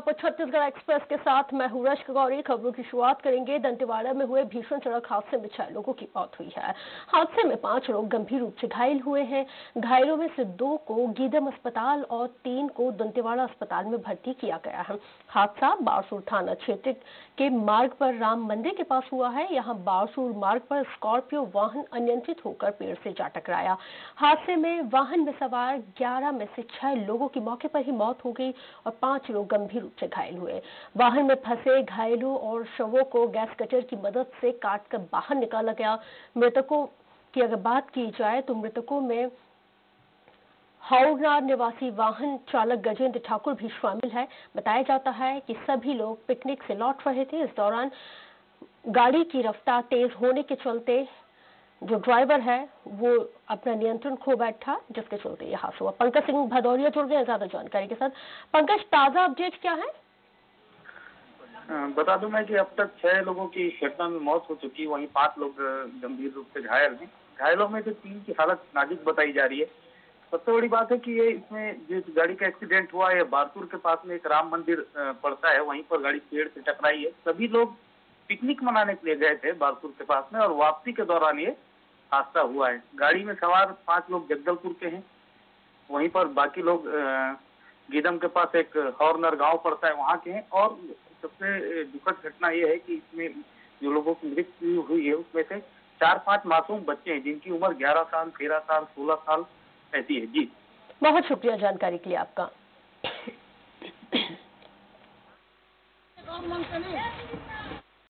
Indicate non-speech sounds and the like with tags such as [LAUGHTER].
आप छत्तीसगढ़ एक्सप्रेस के साथ मैं हूँ रश्क गौरी। खबरों की शुरुआत करेंगे। दंतेवाड़ा में हुए भीषण सड़क हादसे में छह लोगों की मौत हुई है। हादसे में पाँच लोग गंभीर रूप से घायल हुए हैं। घायलों में से दो को गीदम अस्पताल और तीन को दंतेवाड़ा अस्पताल में भर्ती किया गया है। हादसा बारसूर थाना क्षेत्र के मार्ग पर राम मंदिर के पास हुआ है। यहाँ बारसूर मार्ग पर स्कॉर्पियो वाहन अनियंत्रित होकर पेड़ से जा टकराया। हादसे में वाहन में सवार ग्यारह में से छह लोगों की मौके पर ही मौत हो गई और पाँच लोग गंभीर रूप से घायल हुए। वाहन में फंसे घायलों और शवों को गैस कटर की मदद से काटकर बाहर निकाला गया। मृतकों की अगर बात की जाए तो मृतकों में हाउड़नार निवासी वाहन चालक गजेंद्र ठाकुर भी शामिल है। बताया जाता है कि सभी लोग पिकनिक से लौट रहे थे। इस दौरान गाड़ी की रफ्तार तेज होने के चलते जो ड्राइवर है, वो अपना नियंत्रण खो बैठा, जिसके चलते यह हादसा हुआ पंकज सिंह भदौरिया जुड़ गए ज़्यादा जानकारी के साथ। पंकज, ताज़ा अपडेट क्या है? बता दूँ मैं कि अब तक छह लोगों की घटना में मौत हो चुकी वहीं पाँच लोग गंभीर रूप से घायल हैं। घायलों में से तीन की हालत नाजुक बताई जा रही है। सबसे बड़ी बात है कि ये इसमें जिस गाड़ी का एक्सीडेंट हुआ है बारपुर के पास में एक राम मंदिर पड़ता है। वहीं पर गाड़ी पेड़ से टकराई है। सभी लोग पिकनिक मनाने के लिए गए थे बारपुर के पास में और वापसी के दौरान ये हादसा हुआ है। गाड़ी में सवार पाँच लोग जगदलपुर के हैं। वहीं पर बाकी लोग गीदम के पास एक हॉर्नर गाँव पड़ता है वहाँ के हैं। और सबसे दुखद घटना ये है कि इसमें जो लोगों की मृत्यु हुई है उसमें से चार पाँच मासूम बच्चे हैं जिनकी उम्र ग्यारह साल तेरह साल सोलह साल ऐसी है। जी। बहुत शुक्रिया जानकारी के लिए आपका। [COUGHS]